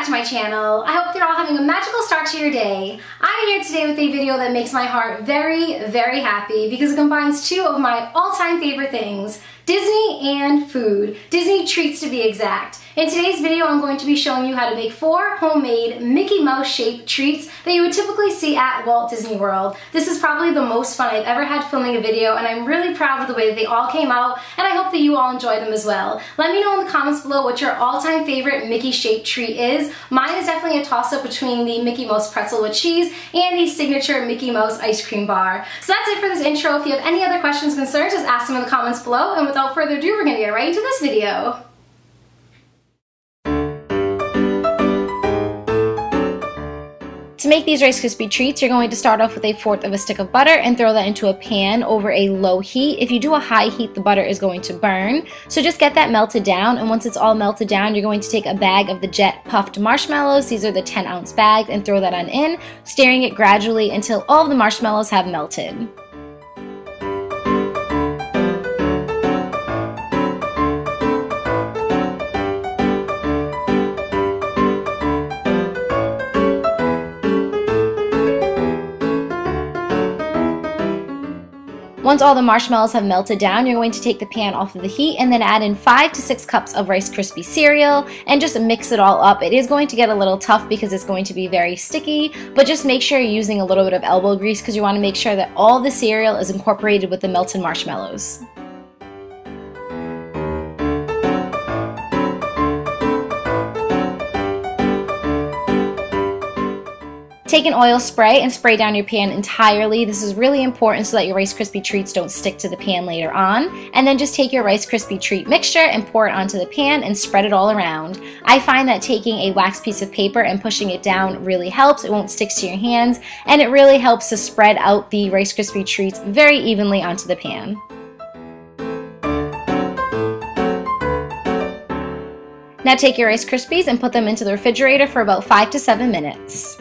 back to my channel. I hope you're all having a magical start to your day. I'm here today with a video that makes my heart very, very happy because it combines two of my all-time favorite things, Disney and food. Disney treats to be exact. In today's video, I'm going to be showing you how to make four homemade Mickey Mouse shaped treats that you would typically see at Walt Disney World. This is probably the most fun I've ever had filming a video and I'm really proud of the way that they all came out and I hope that you all enjoy them as well. Let me know in the comments below what your all-time favorite Mickey shaped treat is. Mine is definitely a toss-up between the Mickey Mouse pretzel with cheese and the signature Mickey Mouse ice cream bar. So that's it for this intro. If you have any other questions concerns, just ask them in the comments below and without further ado, we're gonna get right into this video. To make these Rice Krispie treats, you're going to start off with a fourth of a stick of butter and throw that into a pan over a low heat. If you do a high heat, the butter is going to burn. So just get that melted down, and once it's all melted down, you're going to take a bag of the Jet Puffed Marshmallows, these are the 10 ounce bags, and throw that on in, stirring it gradually until all of the marshmallows have melted. Once all the marshmallows have melted down, you're going to take the pan off of the heat and then add in 5 to 6 cups of Rice Krispie cereal and just mix it all up. It is going to get a little tough because it's going to be very sticky, but just make sure you're using a little bit of elbow grease because you want to make sure that all the cereal is incorporated with the melted marshmallows. Take an oil spray and spray down your pan entirely. This is really important so that your Rice Krispie treats don't stick to the pan later on. And then just take your Rice Krispie treat mixture and pour it onto the pan and spread it all around. I find that taking a wax piece of paper and pushing it down really helps. It won't stick to your hands and it really helps to spread out the Rice Krispie treats very evenly onto the pan. Now take your Rice Krispies and put them into the refrigerator for about 5 to 7 minutes.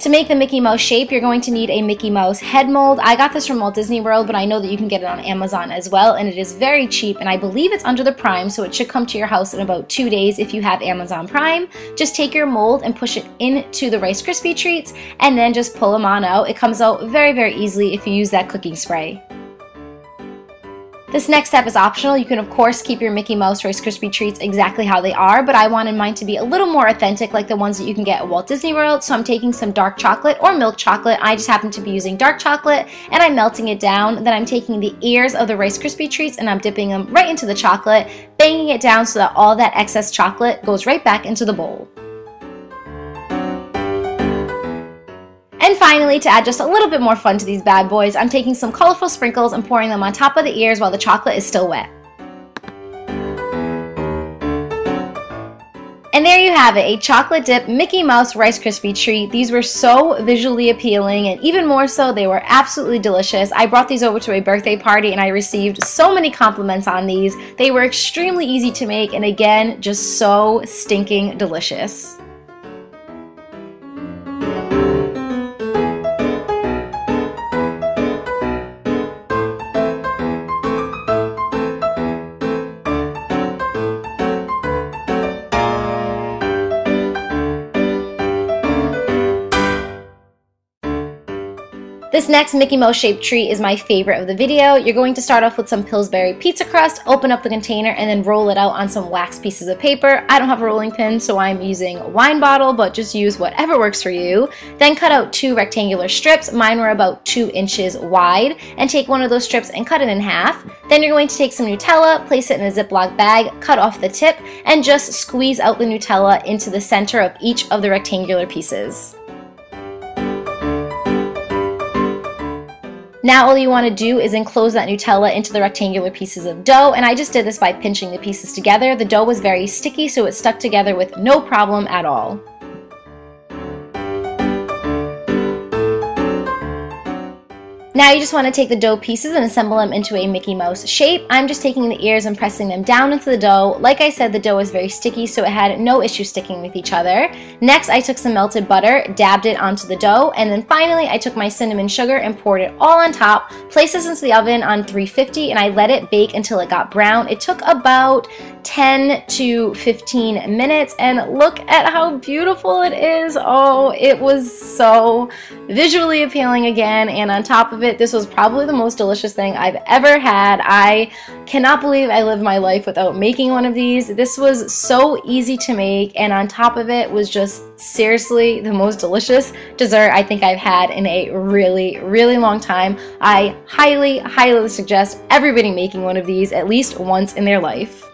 To make the Mickey Mouse shape, you're going to need a Mickey Mouse head mold. I got this from Walt Disney World, but I know that you can get it on Amazon as well, and it is very cheap, and I believe it's under the Prime, so it should come to your house in about two days if you have Amazon Prime. Just take your mold and push it into the Rice Krispie treats, and then just pull them on out. It comes out very, very easily if you use that cooking spray. This next step is optional. You can of course keep your Mickey Mouse Rice Krispie treats exactly how they are, but I wanted mine to be a little more authentic like the ones that you can get at Walt Disney World, so I'm taking some dark chocolate or milk chocolate. I just happen to be using dark chocolate and I'm melting it down. Then I'm taking the ears of the Rice Krispie treats and I'm dipping them right into the chocolate, banging it down so that all that excess chocolate goes right back into the bowl. And finally, to add just a little bit more fun to these bad boys, I'm taking some colorful sprinkles and pouring them on top of the ears while the chocolate is still wet. And there you have it, a chocolate dip Mickey Mouse Rice Krispie treat. These were so visually appealing and even more so, they were absolutely delicious. I brought these over to a birthday party and I received so many compliments on these. They were extremely easy to make and again, just so stinking delicious. This next Mickey Mouse shaped treat is my favorite of the video. You're going to start off with some Pillsbury pizza crust, open up the container, and then roll it out on some wax pieces of paper. I don't have a rolling pin, so I'm using a wine bottle, but just use whatever works for you. Then cut out two rectangular strips. Mine were about two inches wide. And take one of those strips and cut it in half. Then you're going to take some Nutella, place it in a Ziploc bag, cut off the tip, and just squeeze out the Nutella into the center of each of the rectangular pieces. Now all you want to do is enclose that Nutella into the rectangular pieces of dough, and I just did this by pinching the pieces together. The dough was very sticky, so it stuck together with no problem at all. Now you just want to take the dough pieces and assemble them into a Mickey Mouse shape. I'm just taking the ears and pressing them down into the dough. Like I said, the dough is very sticky, so it had no issue sticking with each other. Next, I took some melted butter, dabbed it onto the dough, and then finally I took my cinnamon sugar and poured it all on top, placed this into the oven on 350, and I let it bake until it got brown. It took about 10 to 15 minutes, and look at how beautiful it is. Oh, it was so visually appealing again, and on top of it, it. This was probably the most delicious thing I've ever had. I cannot believe I lived my life without making one of these. This was so easy to make and on top of it was just seriously the most delicious dessert I think I've had in a really, really long time. I highly, highly suggest everybody making one of these at least once in their life.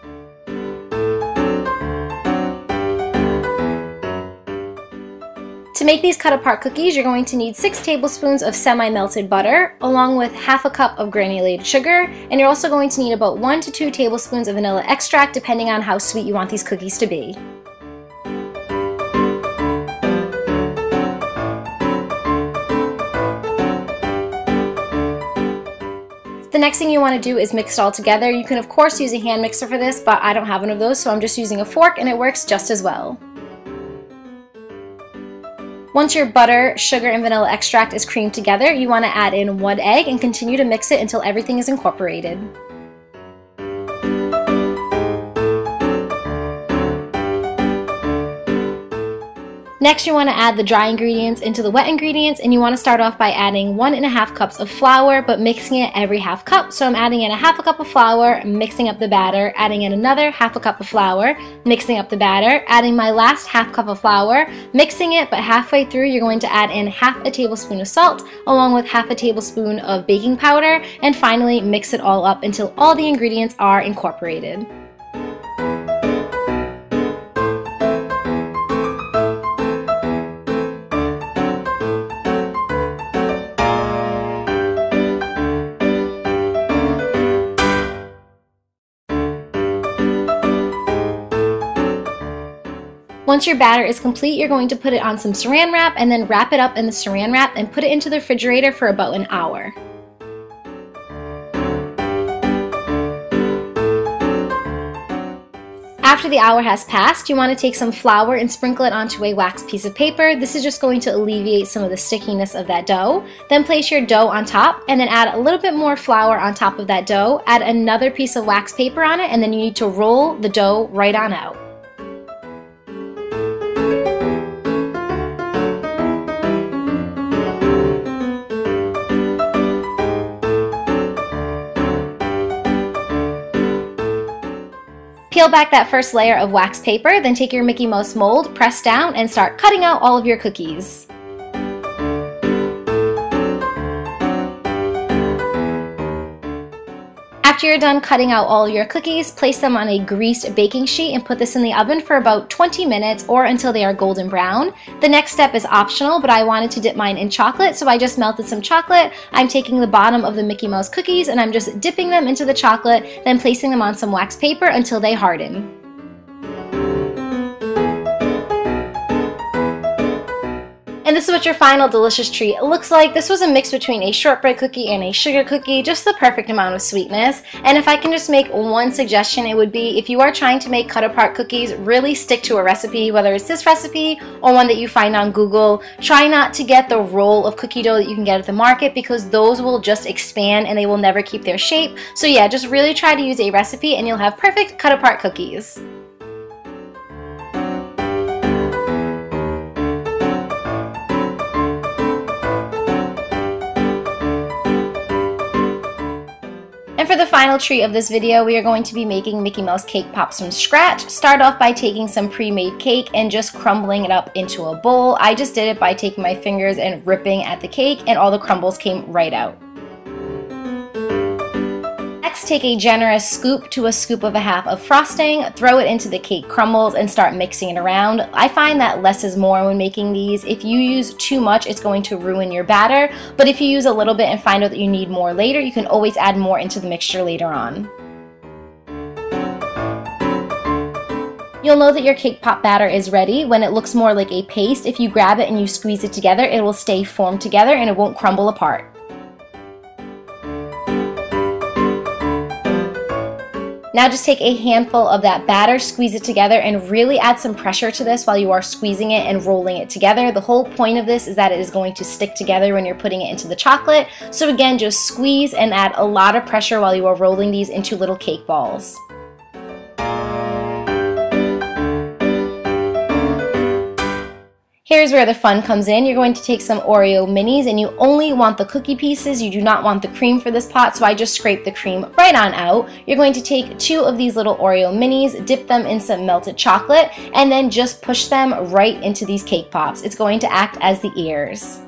To make these cut apart cookies, you're going to need 6 tablespoons of semi-melted butter, along with half a cup of granulated sugar, and you're also going to need about 1 to 2 tablespoons of vanilla extract depending on how sweet you want these cookies to be. The next thing you want to do is mix it all together. You can of course use a hand mixer for this, but I don't have one of those, so I'm just using a fork and it works just as well. Once your butter, sugar, and vanilla extract is creamed together, you want to add in one egg and continue to mix it until everything is incorporated. Next, you want to add the dry ingredients into the wet ingredients, and you want to start off by adding one and a half cups of flour, but mixing it every half cup. So I'm adding in a half a cup of flour, mixing up the batter, adding in another half a cup of flour, mixing up the batter, adding my last half cup of flour, mixing it, but halfway through you're going to add in half a tablespoon of salt, along with half a tablespoon of baking powder, and finally mix it all up until all the ingredients are incorporated. Once your batter is complete, you're going to put it on some saran wrap and then wrap it up in the saran wrap and put it into the refrigerator for about an hour. After the hour has passed, you want to take some flour and sprinkle it onto a wax piece of paper. This is just going to alleviate some of the stickiness of that dough. Then place your dough on top and then add a little bit more flour on top of that dough. Add another piece of wax paper on it and then you need to roll the dough right on out. Peel back that first layer of wax paper, then take your Mickey Mouse mold, press down, and start cutting out all of your cookies. After you're done cutting out all your cookies, place them on a greased baking sheet and put this in the oven for about 20 minutes or until they are golden brown. The next step is optional, but I wanted to dip mine in chocolate, so I just melted some chocolate. I'm taking the bottom of the Mickey Mouse cookies and I'm just dipping them into the chocolate, then placing them on some wax paper until they harden. And this is what your final delicious treat looks like. This was a mix between a shortbread cookie and a sugar cookie, just the perfect amount of sweetness. And if I can just make one suggestion, it would be if you are trying to make cut apart cookies, really stick to a recipe, whether it's this recipe or one that you find on Google. Try not to get the roll of cookie dough that you can get at the market because those will just expand and they will never keep their shape. So yeah, just really try to use a recipe and you'll have perfect cut apart cookies. For the final treat of this video, we are going to be making Mickey Mouse cake pops from scratch. Start off by taking some pre-made cake and just crumbling it up into a bowl. I just did it by taking my fingers and ripping at the cake and all the crumbles came right out. Take a generous scoop to a scoop of a half of frosting, throw it into the cake crumbles, and start mixing it around. I find that less is more when making these. If you use too much, it's going to ruin your batter, but if you use a little bit and find out that you need more later, you can always add more into the mixture later on. You'll know that your cake pop batter is ready when it looks more like a paste. If you grab it and you squeeze it together, it will stay formed together and it won't crumble apart. Now just take a handful of that batter, squeeze it together, and really add some pressure to this while you are squeezing it and rolling it together. The whole point of this is that it is going to stick together when you're putting it into the chocolate. So again, just squeeze and add a lot of pressure while you are rolling these into little cake balls. Here's where the fun comes in. You're going to take some Oreo minis and you only want the cookie pieces. You do not want the cream for this pot, so I just scrape the cream right on out. You're going to take two of these little Oreo minis, dip them in some melted chocolate, and then just push them right into these cake pops. It's going to act as the ears.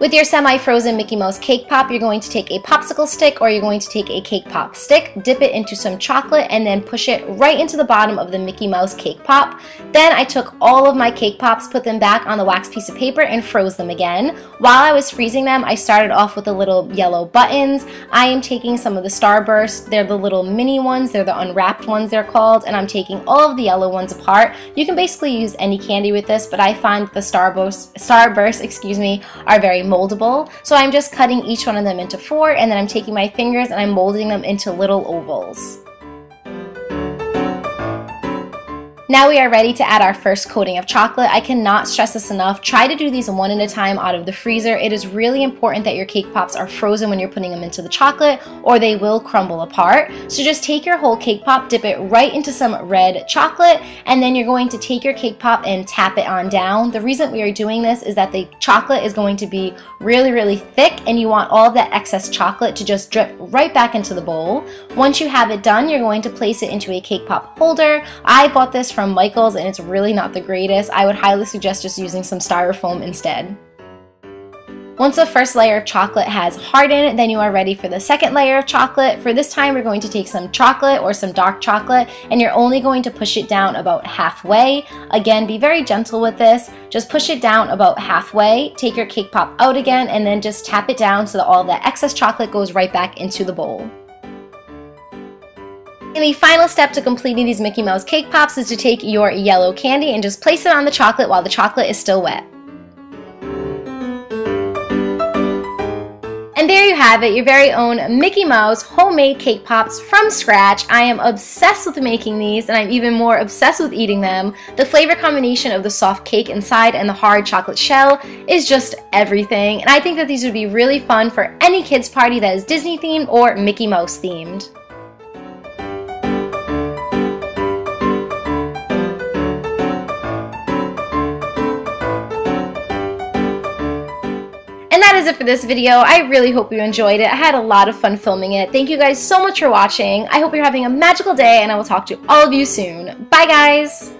With your semi-frozen Mickey Mouse cake pop, you're going to take a popsicle stick or you're going to take a cake pop stick, dip it into some chocolate, and then push it right into the bottom of the Mickey Mouse cake pop. Then I took all of my cake pops, put them back on the wax piece of paper, and froze them again. While I was freezing them, I started off with the little yellow buttons. I am taking some of the Starburst. They're the little mini ones. They're the unwrapped ones they're called, and I'm taking all of the yellow ones apart. You can basically use any candy with this, but I find the Starburst, Starburst, excuse me, are very moldable. So I'm just cutting each one of them into four and then I'm taking my fingers and I'm molding them into little ovals. Now we are ready to add our first coating of chocolate. I cannot stress this enough. Try to do these one at a time out of the freezer. It is really important that your cake pops are frozen when you're putting them into the chocolate or they will crumble apart. So just take your whole cake pop, dip it right into some red chocolate, and then you're going to take your cake pop and tap it on down. The reason we are doing this is that the chocolate is going to be really, really thick and you want all that excess chocolate to just drip right back into the bowl. Once you have it done, you're going to place it into a cake pop holder. I bought this from Michaels and it's really not the greatest. I would highly suggest just using some styrofoam instead. Once the first layer of chocolate has hardened, then you are ready for the second layer of chocolate. For this time, we're going to take some chocolate or some dark chocolate, and you're only going to push it down about halfway. Again, be very gentle with this. Just push it down about halfway, take your cake pop out again, and then just tap it down so that all the excess chocolate goes right back into the bowl. And the final step to completing these Mickey Mouse cake pops is to take your yellow candy and just place it on the chocolate while the chocolate is still wet. And there you have it, your very own Mickey Mouse homemade cake pops from scratch. I am obsessed with making these and I'm even more obsessed with eating them. The flavor combination of the soft cake inside and the hard chocolate shell is just everything. And I think that these would be really fun for any kids party that is Disney themed or Mickey Mouse themed. It for this video. I really hope you enjoyed it. I had a lot of fun filming it. Thank you guys so much for watching. I hope you're having a magical day and I will talk to all of you soon. Bye guys!